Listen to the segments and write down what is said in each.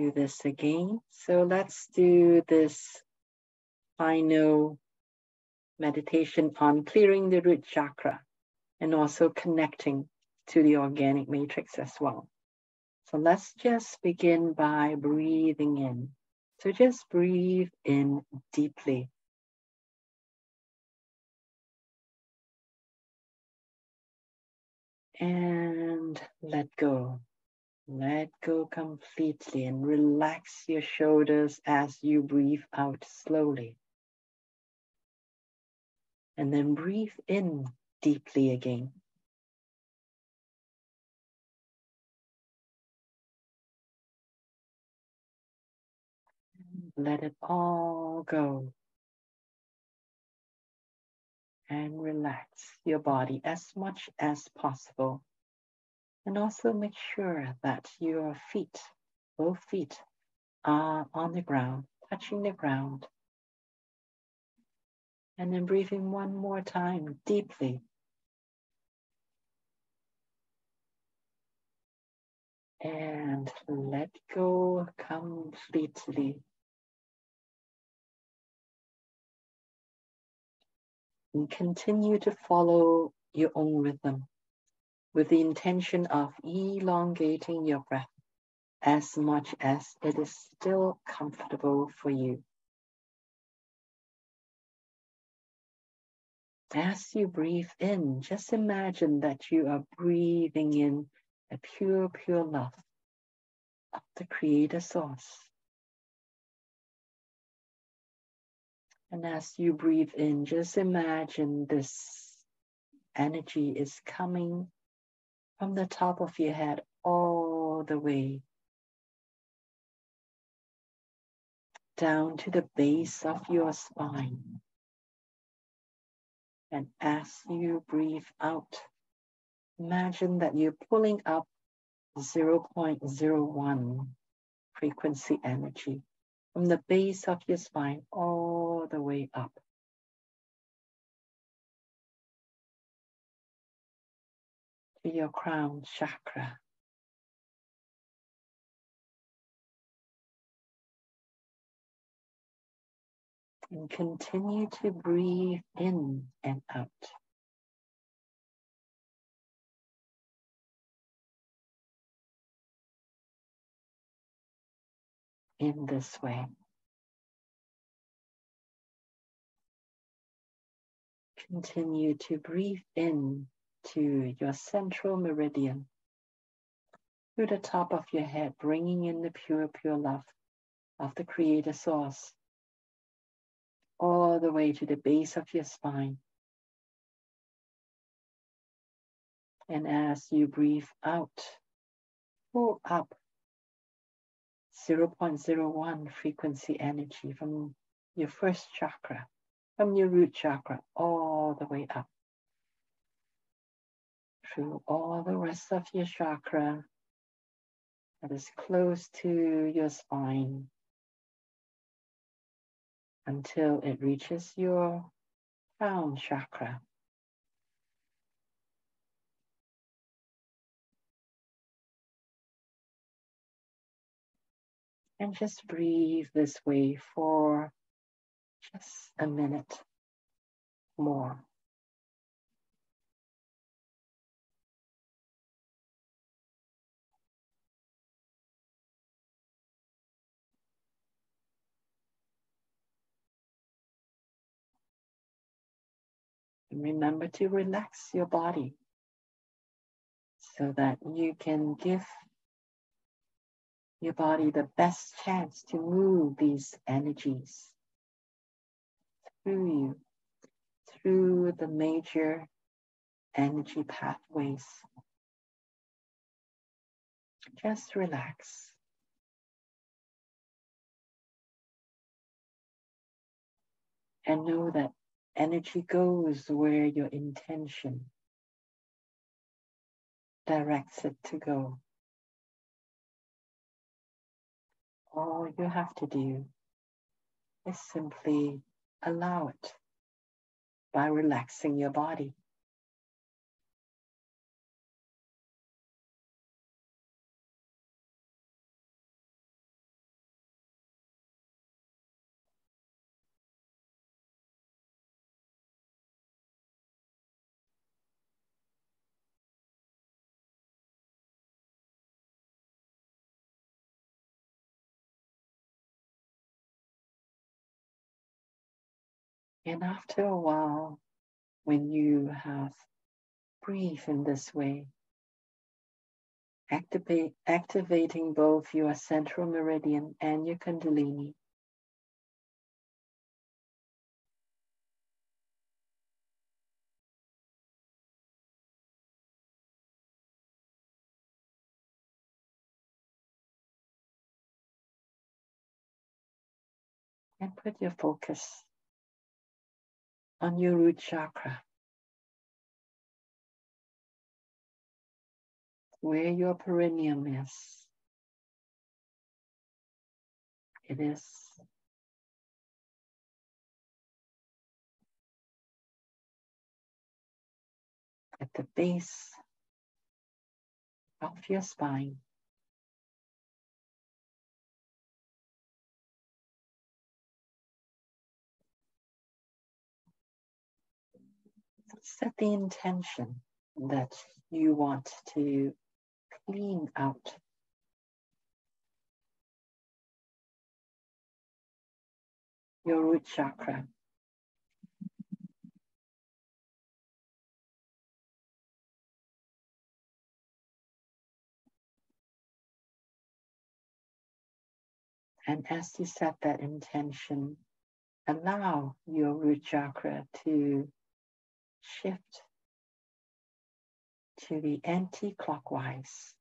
do this again. So let's do this final meditation on clearing the root chakra and also connecting to the organic matrix as well. So let's just begin by breathing in. So just breathe in deeply. And let go. Let go completely and relax your shoulders as you breathe out slowly. And then breathe in deeply again. Let it all go. And relax your body as much as possible. And also make sure that your feet, both feet, are on the ground, touching the ground. And then breathing one more time deeply. And let go completely. and continue to follow your own rhythm with the intention of elongating your breath as much as it is still comfortable for you. As you breathe in, just imagine that you are breathing in a pure, pure love of the Creator Source. And as you breathe in, just imagine this energy is coming from the top of your head all the way down to the base of your spine. And as you breathe out, imagine that you're pulling up 0.01 frequency energy from the base of your spine all the way up. To your crown chakra. And continue to breathe in and out. in this way. Continue to breathe in to your central meridian. To the top of your head, bringing in the pure, pure love of the Creator Source. All the way to the base of your spine. And as you breathe out, pull up 0.01 frequency energy from your first chakra, from your root chakra, all the way up through all the rest of your chakra that is close to your spine until it reaches your crown chakra. And just breathe this way for just a minute more. And remember to relax your body so that you can give your body the best chance to move these energies through you, through the major energy pathways. Just relax. And know that energy goes where your intention directs it to go. all you have to do is simply allow it by relaxing your body. And after a while, when you have breathed in this way, activate, activating both your central meridian and your kundalini, and put your focus on your root chakra, where your perineum is. It is at the base of your spine. Set the intention that you want to clean out your root chakra. And as you set that intention, allow your root chakra to shift to the anti-clockwise.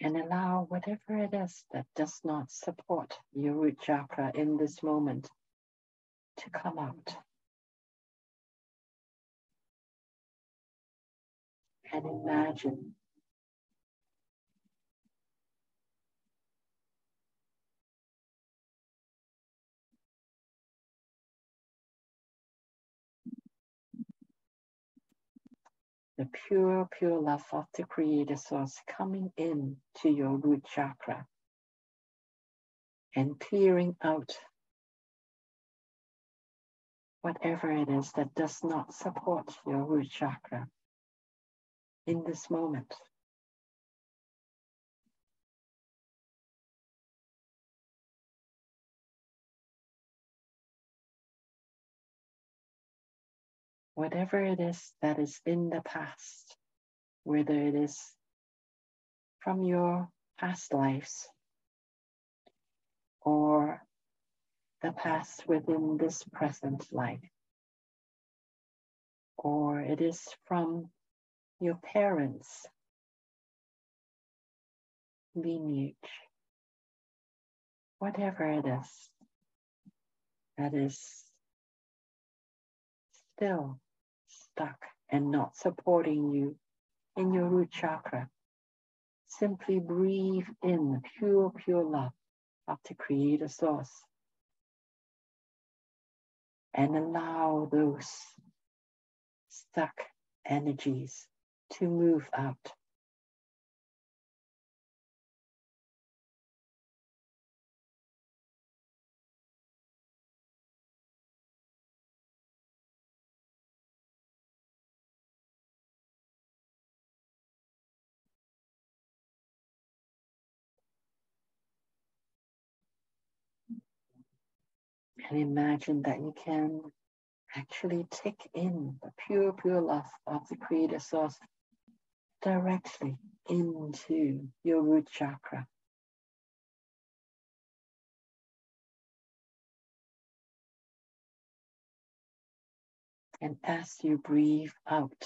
And allow whatever it is that does not support your root chakra in this moment to come out. And imagine the pure, pure love of the Creator Source coming in to your root chakra and clearing out whatever it is that does not support your root chakra in this moment. Whatever it is that is in the past, whether it is from your past lives or the past within this present life, or it is from your parents' lineage, whatever it is that is still stuck and not supporting you in your root chakra, simply breathe in pure, pure love of the Creator Source and allow those stuck energies to move out. And imagine that you can actually take in the pure, pure love of the Creator Source directly into your root chakra. And as you breathe out,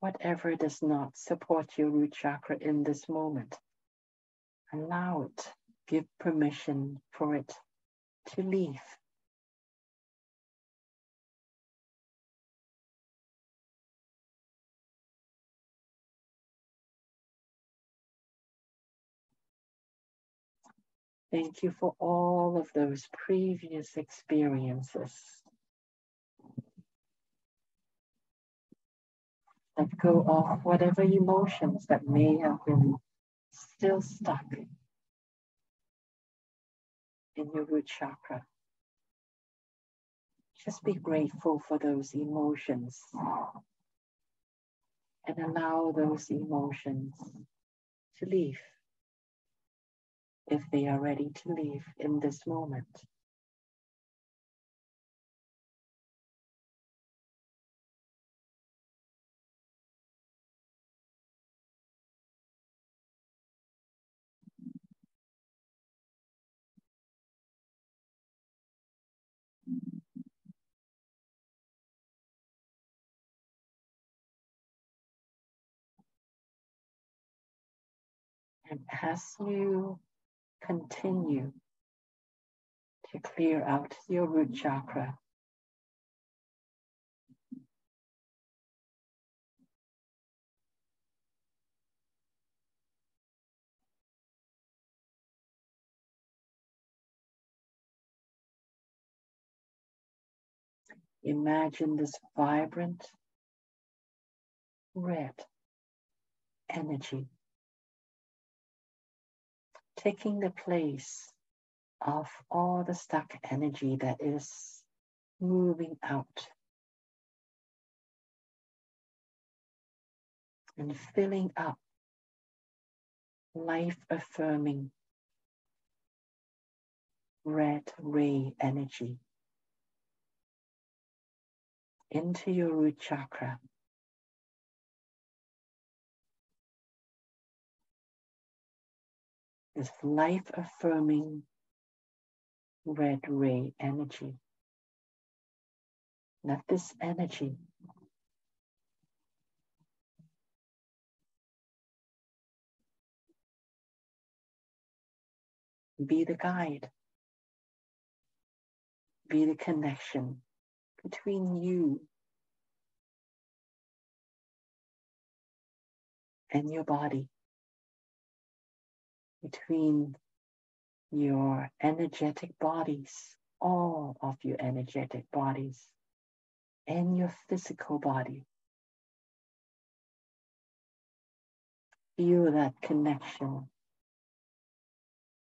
whatever does not support your root chakra in this moment, allow it give permission for it to leave. Thank you for all of those previous experiences. Let go of whatever emotions that may have been still stuck in your root chakra. Just be grateful for those emotions and allow those emotions to leave if they are ready to leave in this moment. And as you continue to clear out your root chakra, Imagine this vibrant red energy taking the place of all the stuck energy that is moving out and filling up life affirming red ray energy into your root chakra. This life affirming red ray energy. Let this energy be the guide, be the connection between you and your body, between your energetic bodies, all of your energetic bodies, and your physical body. Feel that connection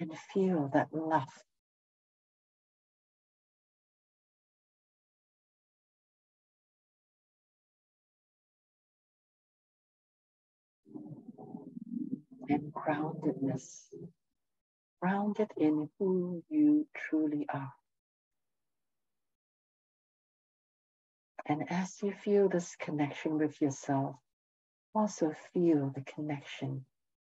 and feel that love and groundedness, grounded in who you truly are. And as you feel this connection with yourself, also feel the connection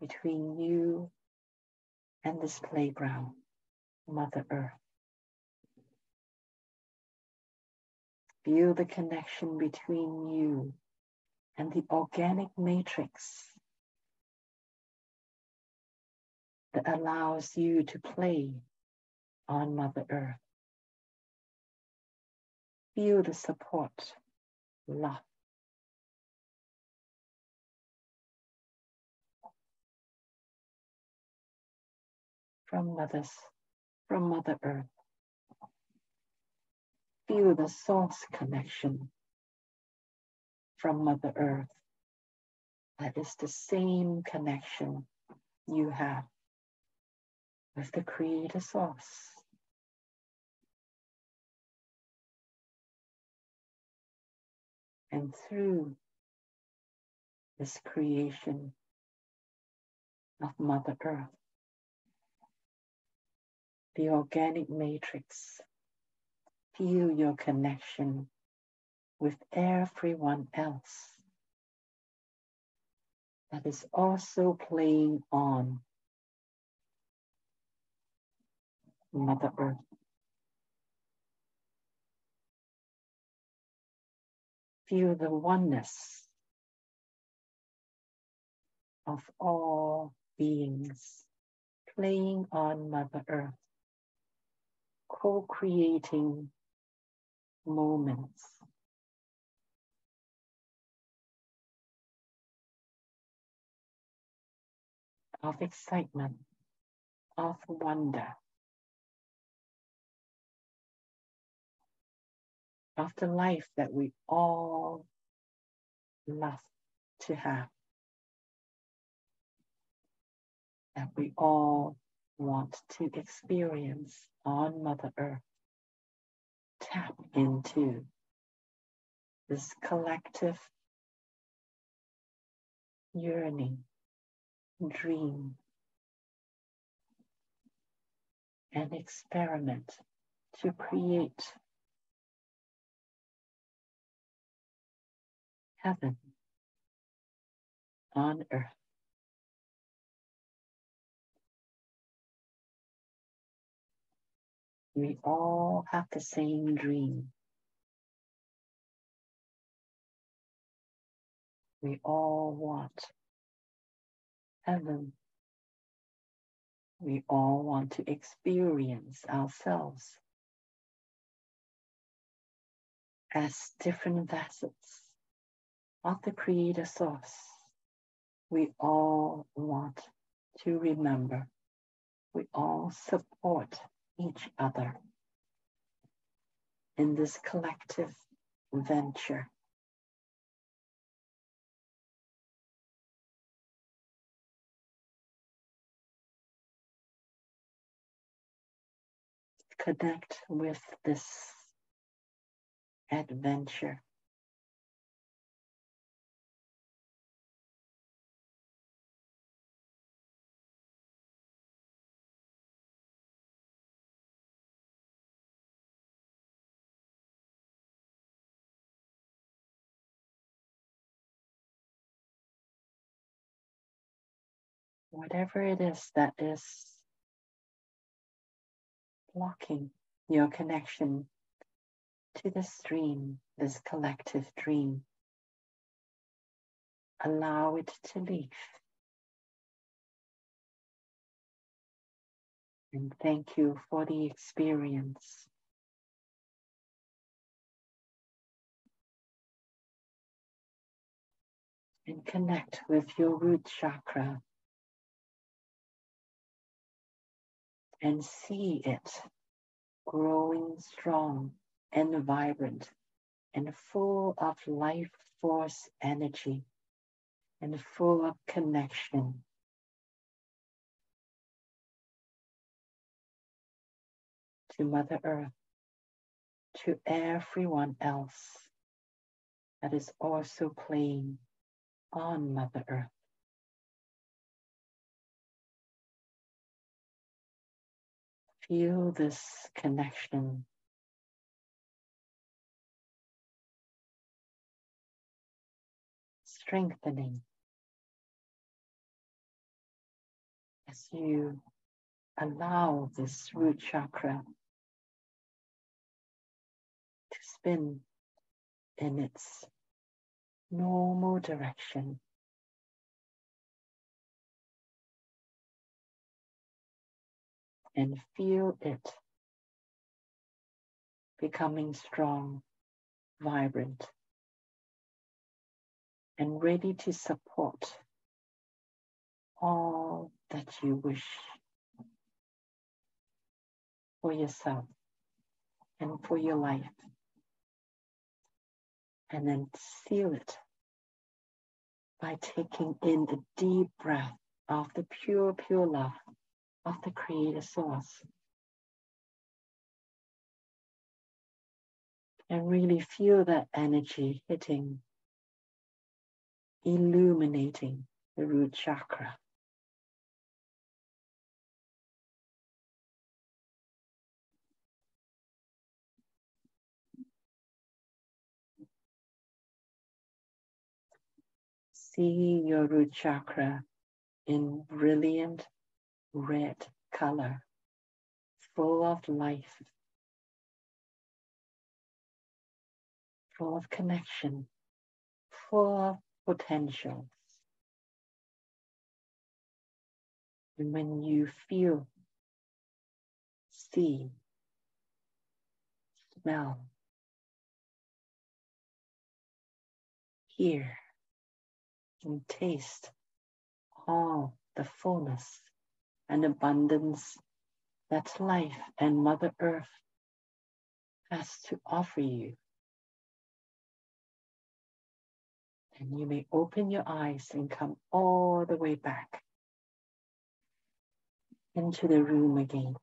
between you and this playground, Mother Earth. Feel the connection between you and the organic matrix that allows you to play on Mother Earth. Feel the support, love. From mothers, from Mother Earth. Feel the source connection from Mother Earth. That is the same connection you have with the Creator Source. And through this creation of Mother Earth, the organic matrix, feel your connection with everyone else that is also playing on Mother Earth. Feel the oneness of all beings playing on Mother Earth, co-creating moments of excitement, of wonder, of the life that we all love to have. that we all want to experience on Mother Earth. Tap into this collective yearning, dream, and experiment to create heaven on earth. We all have the same dream. We all want heaven. We all want to experience ourselves as different vessels of the Creator Source. We all want to remember. We all support each other in this collective venture. Connect with this adventure. Whatever it is that is blocking your connection to this dream, this collective dream. Allow it to leave. And thank you for the experience. And connect with your root chakra and see it growing strong and vibrant and full of life force energy and full of connection. To Mother Earth, to everyone else that is also playing on Mother Earth. Feel this connection. Strengthening as you allow this root chakra to spin in its normal direction. And feel it becoming strong, vibrant, and ready to support all that you wish for yourself and for your life. And then seal it by taking in a deep breath of the pure, pure love of the Creator Source. And really feel that energy hitting, illuminating the root chakra. See your root chakra in brilliant red color, full of life, full of connection, full of potentials. And when you feel, see, smell, hear, and taste all the fullness and abundance that life and Mother Earth has to offer you. And you may open your eyes and come all the way back into the room again.